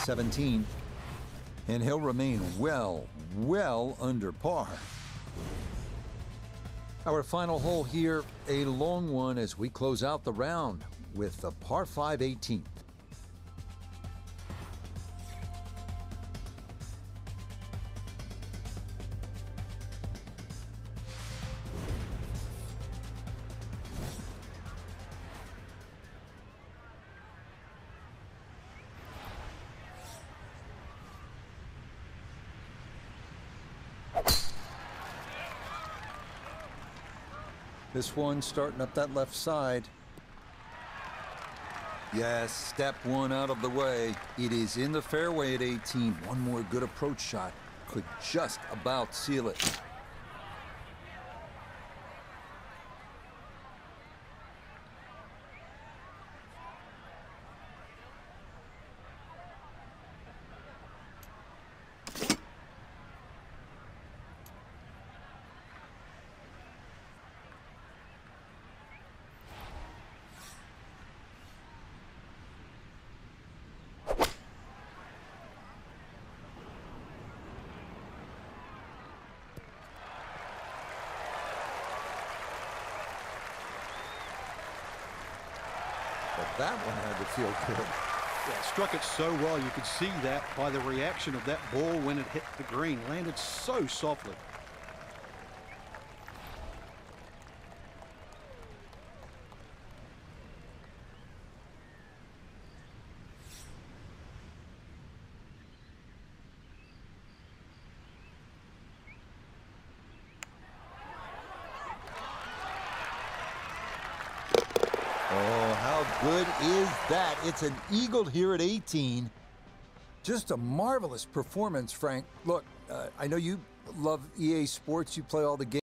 17. And he'll remain well, well under par. Our final hole here, a long one as we close out the round with the par 5 18th. This one starting up that left side. Yes, step one out of the way. It is in the fairway at 18. One more good approach shot could just about seal it. But that one had to feel good. Yeah, struck it so well. You could see that by the reaction of that ball when it hit the green. Landed so softly. How good is that? It's an eagle here at 18. Just a marvelous performance, Frank. Look, uh, I know you love EA Sports. You play all the games.